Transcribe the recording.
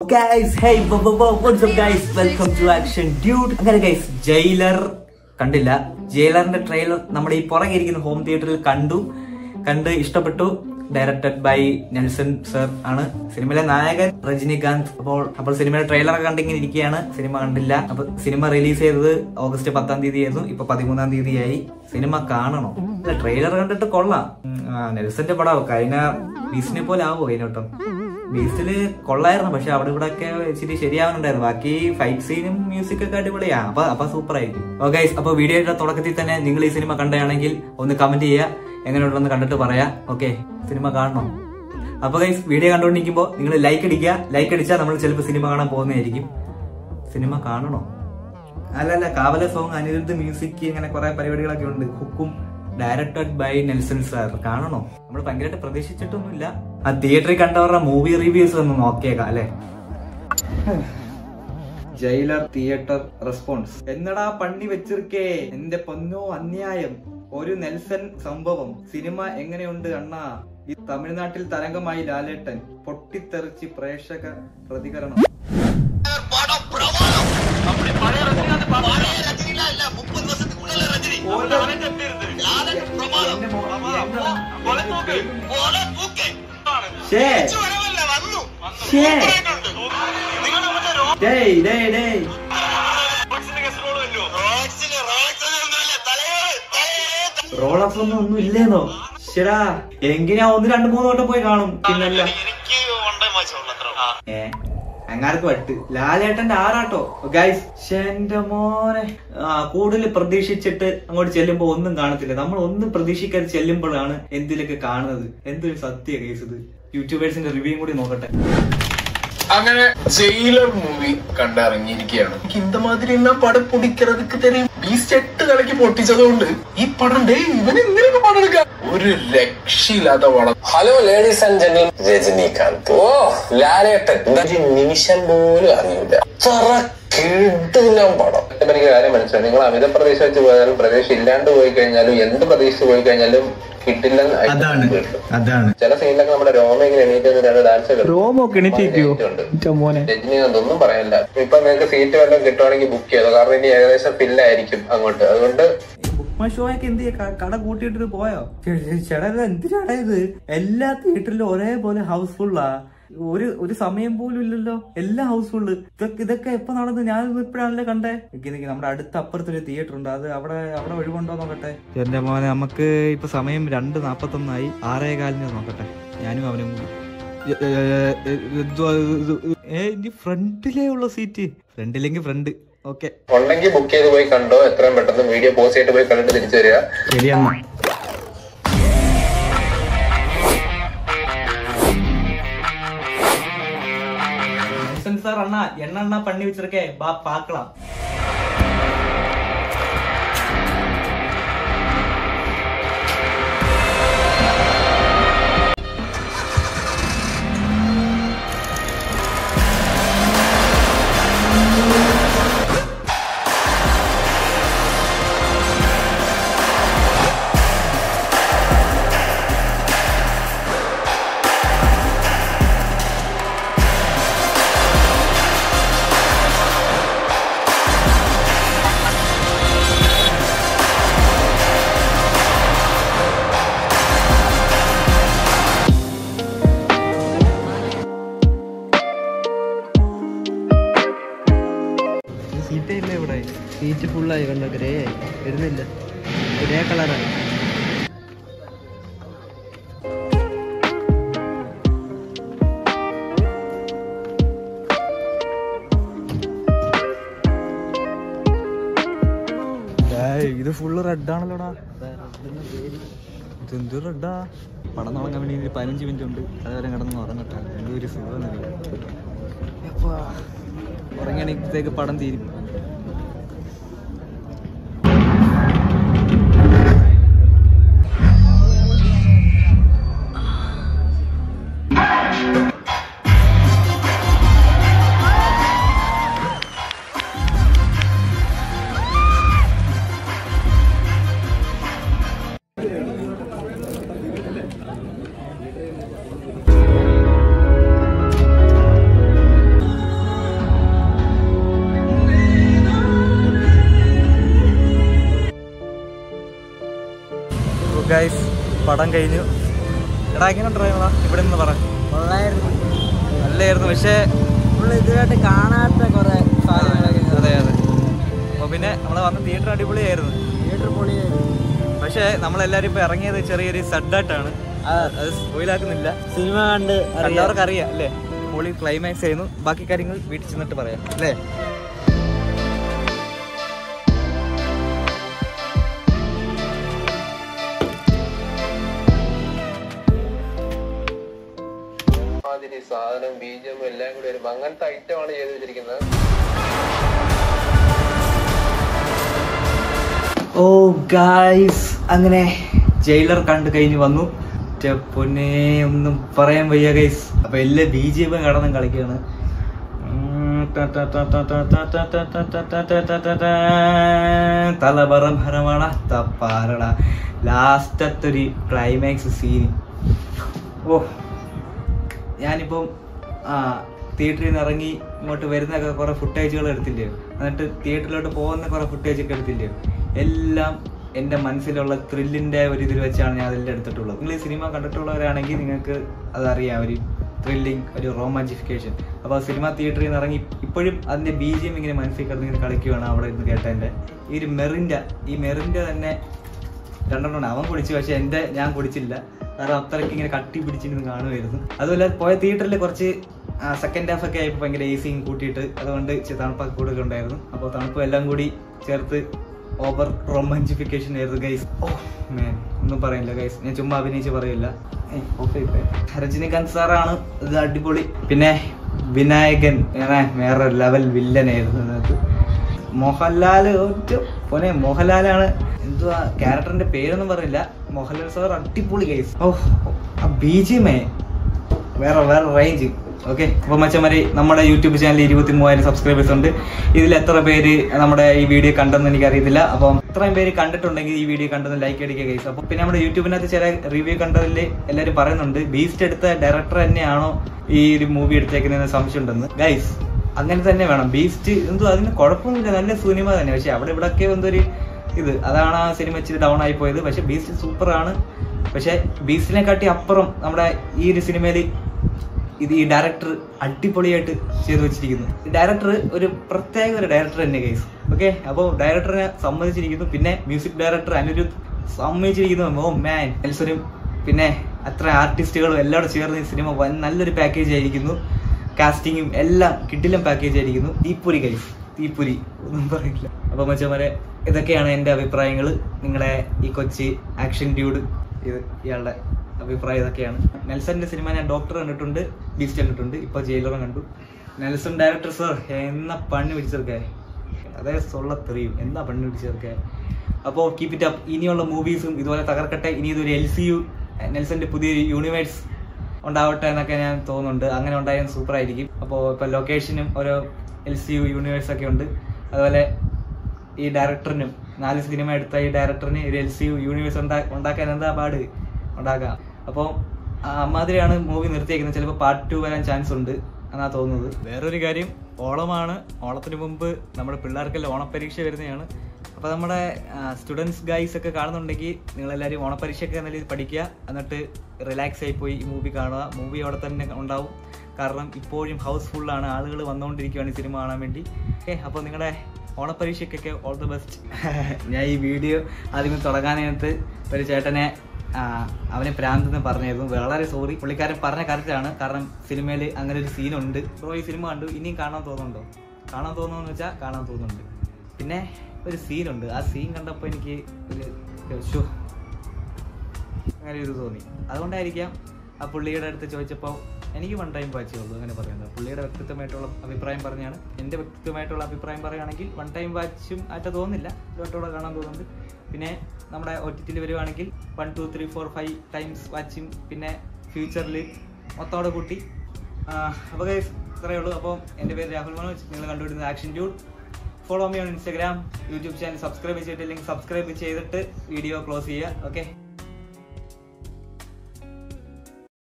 Guys hey what's up guys welcome to action dude അങ്ങനെ guys jailer കണ്ടില്ല. ജയിലറിന്റെ trailer നമ്മുടെ ഈ പുറകെ ഇരിക്കുന്ന ഹോം തിയേറ്ററിൽ കണ്ടു. കണ്ട് ഇഷ്ടപ്പെട്ടു. ഡയറക്ടഡ് ബൈ നെൽസൺ സർ ആണ്. സിനിമയിലെ നായകൻ രജനികാന്ത്. അപ്പോൾ അപ്പോൾ സിനിമയുടെ ട്രെയിലർ കണ്ടിങ്ങനെ ഇരിക്കുകയാണ്. സിനിമ കണ്ടില്ല. അപ്പൊ സിനിമ റിലീസ് ചെയ്തത് ഓഗസ്റ്റ് പത്താം തീയതി ആയിരുന്നു ഇപ്പൊ പതിമൂന്നാം തീയതിയായി. സിനിമ കാണണോ. ട്രെയിലർ കണ്ടിട്ട് കൊള്ളാം. നെൽസന്റെ പടാവോ കഴിഞ്ഞ ബീസിനെ പോലെ ആവോ അതിനോട്ടം ബീസ്റ്റിൽ കൊള്ളായിരുന്നു പക്ഷെ അവിടെ ഇവിടെ ഒക്കെ ഇച്ചിരി ശരിയാവുന്നുണ്ടായിരുന്നു. ബാക്കി ഫൈറ്റ് സീനും മ്യൂസിക് ഒക്കെ അടിപൊളിയാ. അപ്പൊ അപ്പൊ സൂപ്പർ ആയിരിക്കും ഓക്കെ അപ്പൊ വീഡിയോയുടെ തുടക്കത്തിൽ തന്നെ നിങ്ങൾ ഈ സിനിമ കണ്ടയാണെങ്കിൽ ഒന്ന് കമന്റ് ചെയ്യുക. എങ്ങനെയുണ്ടെന്ന് കണ്ടിട്ട് പറയാ. ഓക്കെ സിനിമ കാണണം? അപ്പൊ ഗൈസ് വീഡിയോ കണ്ടുകൊണ്ടിരിക്കുമ്പോൾ നിങ്ങൾ ലൈക്ക് അടിക്കുക. ലൈക്ക് അടിച്ചാൽ നമ്മൾ ചിലപ്പോൾ സിനിമ കാണാൻ പോകുന്നതായിരിക്കും. സിനിമ കാണണോ? അല്ല അല്ല കാവല സോങ് അനിരുദ്ധ് മ്യൂസിക് ഇങ്ങനെ കുറെ പരിപാടികളൊക്കെ ഉണ്ട്. Hukum directed by Nelson sir കാണണോ? നമ്മൾ ഭയങ്കരമായിട്ട് പ്രതീക്ഷിച്ചിട്ടൊന്നുമില്ല. ആ തിയേറ്ററിൽ കണ്ടവരുടെ മൂവി റിവ്യൂസ് ഒന്ന് നോക്കിയേക്കാം അല്ലെ? ജയിലർ തിയേറ്റർ റെസ്പോൺസ് എന്നടാ പണി വെച്ചിരിക്കേ? എന്റെ പൊന്നോ അന്യായം. ഒരു നെൽസൺ സംഭവം. സിനിമ എങ്ങനെയുണ്ട് അണ്ണാ? ഈ തമിഴ്നാട്ടിൽ തരംഗമായി ലാലേട്ടൻ. പൊട്ടിത്തെറിച്ച് പ്രേക്ഷക പ്രതികരണം. ഷേ ഷേ ഡേയ് ഡേയ് ഡേയ്. റോളക്സ് ഒന്നും ഒന്നും ഇല്ലേന്നോ? ശരാ എങ്ങനെയാ ഒന്ന് രണ്ട് മൂന്ന് വട്ടം പോയി കാണും. പിന്നല്ല. ഏ? അങ്ങാർക്ക് വട്ട് ലാലേട്ടന്റെ ആറാട്ടോ. ഗൈസ് എന്റെ മോനെ. കൂടുതൽ പ്രതീക്ഷിച്ചിട്ട് അങ്ങോട്ട് ചെല്ലുമ്പോ ഒന്നും കാണത്തില്ല. നമ്മൾ ഒന്നും പ്രതീക്ഷിക്കാതെ ചെല്ലുമ്പോഴാണ് എന്തിലൊക്കെ കാണുന്നത്. എന്തൊരു സത്യ കേസ് ഇത്. യൂട്യൂബേഴ്സിന്റെ റിവ്യൂ കൂടി നോക്കട്ടെ. അങ്ങനെ ജയിലർ മൂവി കണ്ടിറങ്ങിയിരിക്കുകയാണ്. എനിക്ക് ഇന്ത മാതിരി എന്നാ പടം പൊടിക്കറതുക്ക് തരും ഈ എട്ട് കളിക്ക് പൊട്ടിച്ചതുകൊണ്ട് ഈ പടം ഡേ ഇവൻ എന്തിനൊക്കെ പടം എടുക്കാം ഒരു രക്ഷയില്ലാത്ത പടം. Hello ladies and gentleman Rajinikanth. Oh ലാലേട്ടൻ. നിമിഷം പോലും അറിയില്ല കിടിലം പടം? എനിക്ക് കാര്യം മനസ്സിലായി. നിങ്ങൾ അമിത പ്രതീക്ഷ വെച്ച് പോയാലും പ്രതീക്ഷ ഇല്ലാണ്ട് പോയി കഴിഞ്ഞാലും എന്ത് പ്രതീക്ഷിച്ച് പോയി കഴിഞ്ഞാലും കിട്ടില്ല അതാണ് ചില സീനിലൊക്കെ നമ്മുടെ രോമ ഇങ്ങനെ എണീറ്റ് ഡാൻസ് രജനീകാന്ത് ഒന്നും പറയല്ല ഇപ്പൊ നിങ്ങൾക്ക് സീറ്റ് വല്ലതും കിട്ടുവാണെങ്കിൽ ബുക്ക് ചെയ്തോ? കാരണം ഇനി ഏകദേശം ഫില്ലായിരിക്കും അങ്ങോട്ട്. അതുകൊണ്ട് ബുക്ക് മൈ ഷോ എന്ത് ചെയ്യാ? കട കൂട്ടിയിട്ട് പോയോ? ചേട്ടാ എന്തിനാടാ ഇത്? എല്ലാ തിയേറ്ററിലും ഒരേപോലെ ഹൗസ്ഫുള്ളാ ഒരു ഒരു സമയം പോലും ഇല്ലല്ലോ. എല്ലാം ഹൗസ്ഫുള്ള് ഇതൊക്കെ ഇതൊക്കെ എപ്പോ നടന്നു? ഞാൻ ഇപ്പോഴാണല്ലോ കണ്ടേ? നിക്ക് നിക്ക് നമ്മുടെ അടുത്ത അപ്പുറത്തൊരു തിയേറ്റർ ഉണ്ട്. അത് അവിടെ അവിടെ ഒഴിവുണ്ടോ നോക്കട്ടെ. എന്റെ മോനെ നമുക്ക് ഇപ്പൊ സമയം രണ്ട് നാപ്പത്തൊന്നായി. ആറേ കാലിന് നോക്കട്ടെ. ഞാനും അവനും കൂടി? ഏ ഇനി ഫ്രണ്ടിലേ ഉള്ള സീറ്റ്. ഫ്രണ്ടിലെങ്കിൽ ഫ്രണ്ട്. ഓക്കെ. ഉണ്ടെങ്കിൽ ബുക്ക് ചെയ്ത് പോയി കണ്ടോ? എത്രയും പെട്ടെന്ന് വീഡിയോ പോസ് ചെയ്തിട്ട് പോയി കണ്ടിട്ട് തിരിച്ചു വരിക. ശരിയെന്നാ. அண்ணா என்னென்ன பண்ணி வச்சிருக்கேன் பா பார்க்கலாம். സീറ്റേ ഇല്ല ഇവിടെ സീറ്റ് ഫുള്ളായി കണ്ടോ? ഗ്രേ ആയി. വരുന്നില്ല. ഗ്രേ കളറായി ഇത് ഫുള്ള് റെഡാണല്ലോടാ ഇതെന്ത് റെഡാ പടം തുടങ്ങാൻ വേണ്ടി ഇനി പതിനഞ്ച് മിനിറ്റ് ഉണ്ട്. അതുവരെ കിടന്ന് ഉറങ്ങട്ടെ. എന്തോ ഒരു സുഖം ഉറങ്ങിയാണെങ്കിൽ പടം തീരും. പടം കഴിഞ്ഞു. എടാ എങ്ങനെ ഡ്രൈവറാ ഇവിടെ നിന്ന് പറ. നല്ലായിരുന്നു. പക്ഷേ ഇതുമായിട്ട് കാണാത്ത കുറെ അതെ അതെ അപ്പോൾ പിന്നെ നമ്മൾ വന്ന തിയേറ്റർ അടിപൊളിയായിരുന്നു. തിയേറ്റർ പൊളിയായിരുന്നു. പക്ഷേ നമ്മളെല്ലാവരും ഇപ്പോൾ ഇറങ്ങിയത് ചെറിയൊരു സഡായിട്ടാണ്. അത്. സ്പോയിലാക്കുന്നില്ല സിനിമ കണ്ട് എല്ലാവർക്കും അറിയാം അല്ലേ? പൊളി ക്ലൈമാക്സ് ആയിരുന്നു. ബാക്കി കാര്യങ്ങൾ വീട്ടിൽ ചെന്നിട്ട് പറയാം അല്ലേ? ഇത്തിരി സാധനം ബീജം എല്ലാം കൂടി വരും അങ്ങനത്തെ ഐറ്റമാണ് ചെയ്ത് വെച്ചിരിക്കുന്നത് ഓ ഗായ്സ് അങ്ങനെ ജയിലർ കണ്ടു കഴിഞ്ഞ് വന്നു പൊന്നെ ഒന്നും പറയാൻ വയ്യ ഗൈസ് അപ്പൊ എല്ലാ ബി ജെ എം കടന്നും കളിക്കാണ് തലപറ ഭരമാണ തപ്പാറട ലാസ്റ്റത്തെ ഒരു ക്ലൈമാക്സ് സീൻ ഓ ഞാനിപ്പം തിയേറ്ററിൽ നിന്ന് ഇറങ്ങി ഇങ്ങോട്ട് വരുന്നൊക്കെ കുറെ ഫുട്ടേജുകൾ എടുത്തില്ലയോ എന്നിട്ട് തിയേറ്ററിലോട്ട് പോകുന്ന കുറെ ഫുട്ടേജ് ഒക്കെ എടുത്തില്ലയോ എല്ലാം എന്റെ മനസ്സിലുള്ള ത്രില്ലിന്റെ ഒരു ഇതിൽ വെച്ചാണ് ഞാൻ അതിൽ എടുത്തിട്ടുള്ളത്. നിങ്ങൾ ഈ സിനിമ കണ്ടിട്ടുള്ളവരാണെങ്കിൽ നിങ്ങൾക്ക് അതറിയാം ഒരു ത്രില്ലിങ് ഒരു റോമാഞ്ചിഫിക്കേഷൻ അപ്പോൾ സിനിമ തിയേറ്ററിൽ നിന്ന് ഇറങ്ങി ഇപ്പോഴും അതിന്റെ ബി ജി എം ഇങ്ങനെ മനസ്സിൽ കിടന്ന് ഇങ്ങനെ കളിക്കുകയാണ് അവിടെ ഇരുന്ന് കേട്ടതിന്റെ. ഈ ഒരു മെറിന്റെ ഈ മെറിന്റെ തന്നെ രണ്ടെണ്ണം അവൻ കുടിച്ചു പക്ഷെ എന്റെ ഞാൻ കുടിച്ചില്ല. കാരണം അത്രയ്ക്ക് ഇങ്ങനെ കട്ടി പിടിച്ചിരുന്ന് കാണുമായിരുന്നു. അതുപോലെ പോയ തിയേറ്ററിൽ കുറച്ച് സെക്കൻഡ് ഹാഫ് ഒക്കെ ആയപ്പോൾ ഭയങ്കര എ സിയും കൂട്ടിയിട്ട് അതുകൊണ്ട് തണുപ്പൊക്കെ കൂടുതൽ ഉണ്ടായിരുന്നു. അപ്പോൾ തണുപ്പ് എല്ലാം കൂടി ചേർത്ത് ഓവർ റൊമാൻസിഫിക്കേഷൻ ആയിരുന്നു ഗൈസ് ഓ മേൻ ഒന്നും പറയില്ല ഗൈസ് ഞാൻ ചുമ്മാ അഭിനയിച്ച് പറയില്ല. രജനികാന്ത് സാറാണ് ഇത് അടിപൊളി. പിന്നെ വിനായകൻ വേറെ ലെവൽ വില്ലനായിരുന്നു അതിനകത്ത് മോഹൻലാൽ ഒറ്റ പോനെ മോഹൻലാലാണ് എന്തുവാ ക്യാരക്ടറിന്റെ പേരൊന്നും പറയില്ല. മോഹൻലാൽ സാർ അടിപൊളി കേസ് ഓ ആ ബി ജി എം വേറെ വേറെ റേഞ്ച് ഓക്കെ അപ്പൊ മച്ചമാരി നമ്മുടെ യൂട്യൂബ് ചാനൽ ഇരുപത്തി മൂവായിരം സബ്സ്ക്രൈബേഴ്സ് ഉണ്ട്. ഇതിൽ എത്ര പേര് നമ്മുടെ ഈ വീഡിയോ കണ്ടെന്ന് എനിക്ക് അറിയത്തില്ല അപ്പം ഇത്രയും പേര് കണ്ടിട്ടുണ്ടെങ്കിൽ ഈ വീഡിയോ കണ്ടെന്ന് ലൈക്ക് അടിക്കുക കേസ് അപ്പൊ പിന്നെ നമ്മുടെ യൂട്യൂബിനകത്ത് ചില റിവ്യൂ കണ്ടതിൽ എല്ലാവരും പറയുന്നുണ്ട് ബീസ്റ്റ് എടുത്ത ഡയറക്ടർ തന്നെയാണോ ഈ ഒരു മൂവി എടുത്തേക്കുന്നതെന്ന് സംശയം ഉണ്ടെന്ന് ഗൈസ് അങ്ങനെ തന്നെ വേണം. ബീസ്റ്റ് എന്തോ അതിന് കുഴപ്പമൊന്നുമില്ല. നല്ല സിനിമ തന്നെ. പക്ഷെ അവിടെ ഇവിടെയൊക്കെ എന്തൊരു ഇത് അതാണ് ആ സിനിമ ഇച്ചിരി ഡൗൺ ആയി പോയത്. പക്ഷെ ബീസ്റ്റ് സൂപ്പറാണ്. പക്ഷെ ബീസ്റ്റിനെ കാട്ടി അപ്പുറം നമ്മുടെ ഈ ഒരു സിനിമയിൽ ഇത് ഈ ഡയറക്ടർ അടിപൊളിയായിട്ട് ചെയ്തു വെച്ചിരിക്കുന്നു. ഡയറക്ടർ ഒരു പ്രത്യേക ഒരു ഡയറക്ടർ തന്നെ കേസ് ഓക്കെ അപ്പോൾ ഡയറക്ടറിനെ സമ്മതിച്ചിരിക്കുന്നു. പിന്നെ മ്യൂസിക് ഡയറക്ടർ അനിരുദ്ധ് സമ്മതിച്ചിരിക്കുന്നു. ഓ മാൻ എൽസനും പിന്നെ അത്ര ആർട്ടിസ്റ്റുകളും എല്ലാം കൂടെ ചേർന്ന് ഈ സിനിമ വൻ നല്ലൊരു പാക്കേജ് ആയിരിക്കുന്നു. കാസ്റ്റിങ്ങും എല്ലാം കിട്ടിലും പാക്കേജ് ആയിരിക്കുന്നു. തീപ്പൊരി കൈസ് തീപ്പൊരി. ഒന്നും പറയില്ല. അപ്പൊ മച്ചമാരെ ഇതൊക്കെയാണ് എന്റെ അഭിപ്രായങ്ങൾ നിങ്ങളെ ഈ കൊച്ചി ആക്ഷൻ ഡ്യൂഡ് ഇയാളുടെ അഭിപ്രായം ഇതൊക്കെയാണ്. നെൽസന്റെ സിനിമ ഞാൻ ഡോക്ടർ കണ്ടിട്ടുണ്ട് ബീസ്റ്റ് കണ്ടിട്ടുണ്ട് ഇപ്പൊ ജയിലറും കണ്ടു. നെൽസൺ ഡയറക്ടർ സർ എന്ന പണി പിടിച്ചെടുക്കേ? അതേ സൊള്ള തെറിയും. എന്നാ പണി പിടിച്ചെടുക്കേ? അപ്പോൾ കീപ് ഇറ്റ് അപ്പ് ഇനിയുള്ള മൂവീസും ഇതുപോലെ തകർക്കട്ടെ. ഇനി ഇതൊരു എൽ സി യു നെൽസന്റെ പുതിയ യൂണിവേഴ്സ് ഉണ്ടാവട്ടെ എന്നൊക്കെ ഞാൻ തോന്നുന്നുണ്ട്. അങ്ങനെ ഉണ്ടായാൽ സൂപ്പർ ആയിരിക്കും. അപ്പോൾ ഇപ്പൊ ലൊക്കേഷനും ഓരോ എൽ സി യു യൂണിവേഴ്സ് ഒക്കെ ഉണ്ട്. അതുപോലെ ഈ ഡയറക്ടറിനും നാല് സിനിമ എടുത്ത ഈ ഡയറക്ടറിന് ഒരു എൽ സി യൂണിവേഴ്സ് ഉണ്ടാക്കാൻ എന്താ പാട്? ഉണ്ടാക്കാം. അപ്പോൾ അമ്മാതിരിയാണ് മൂവി നിർത്തിയേക്കുന്നത്. ചിലപ്പോൾ പാർട്ട് ടു വരാൻ ചാൻസ് ഉണ്ട് എന്നാ തോന്നുന്നത്. വേറൊരു കാര്യം ഓണമാണ് ഓണത്തിന് മുമ്പ് നമ്മുടെ പിള്ളേർക്കെല്ലാം ഓണപ്പരീക്ഷ വരുന്നതാണ്. അപ്പോൾ നമ്മുടെ സ്റ്റുഡൻസ് ഗൈസ് ഒക്കെ കാണുന്നുണ്ടെങ്കിൽ നിങ്ങളെല്ലാവരും ഓണപ്പരീക്ഷയൊക്കെ നല്ല രീതിയിൽ പഠിക്കുക. എന്നിട്ട് റിലാക്സ് ആയി പോയി ഈ മൂവി കാണുക. മൂവി അവിടെ തന്നെ ഉണ്ടാവും. കാരണം ഇപ്പോഴും ഹൗസ്ഫുള്ളാണ് ആളുകൾ വന്നുകൊണ്ടിരിക്കുകയാണ് ഈ സിനിമ കാണാൻ വേണ്ടി. ഓക്കെ അപ്പോൾ നിങ്ങളുടെ ഓണപ്പരീക്ഷയ്ക്കൊക്കെ ഓൾ ദ ബെസ്റ്റ് ഞാൻ ഈ വീഡിയോ ആദ്യം തുടങ്ങാനായിട്ട് ഒരു ചേട്ടനെ അവനെ പ്രാന്തെന്ന് പറഞ്ഞായിരുന്നു. വളരെ സോറി പുള്ളിക്കാരൻ പറഞ്ഞ കറക്റ്റാണ് കാരണം സിനിമയിൽ അങ്ങനെ ഒരു സീനുണ്ട് ബ്രോ ഈ സിനിമ കണ്ടു. ഇനിയും കാണാൻ തോന്നുന്നുണ്ടോ? കാണാൻ തോന്നുന്നു വെച്ചാൽ കാണാൻ തോന്നുന്നുണ്ട്. പിന്നെ ഒരു സീനുണ്ട് ആ സീൻ കണ്ടപ്പോൾ എനിക്ക് ഒരു ഷോ അങ്ങനെ ഒരു തോന്നി. അതുകൊണ്ടായിരിക്കാം ആ പുള്ളിയുടെ അടുത്ത് ചോദിച്ചപ്പോൾ എനിക്ക് വൺ ടൈം വാച്ചേ ഉള്ളൂ അങ്ങനെ പറയുന്നത്. പുള്ളിയുടെ വ്യക്തിത്വമായിട്ടുള്ള അഭിപ്രായം പറഞ്ഞാണ്. എന്റെ വ്യക്തിത്വമായിട്ടുള്ള അഭിപ്രായം പറയുകയാണെങ്കിൽ വൺ ടൈം വാച്ചും ആറ്റ തോന്നുന്നില്ല. ഇതുമായിട്ടൂടെ കാണാൻ തോന്നുന്നുണ്ട്. പിന്നെ നമ്മുടെ ഒ ടി ടിയിൽ വരുവാണെങ്കിൽ one two three four five times വാച്ചും പിന്നെ ഫ്യൂച്ചറിൽ മൊത്തോടെ കൂട്ടി. അപ്പോൾ ഇത്രയേ ഉള്ളൂ. അപ്പോൾ എന്റെ പേര് രാഹുൽ മനോജ്. നിങ്ങൾ കണ്ടുപിടുന്നത് action dude follow me on Instagram YouTube channel subscribe ചെയ്തിട്ടില്ലെങ്കിൽ സബ്സ്ക്രൈബ് ചെയ്തിട്ട് വീഡിയോ ക്ലോസ് ചെയ്യുക. ഓക്കെ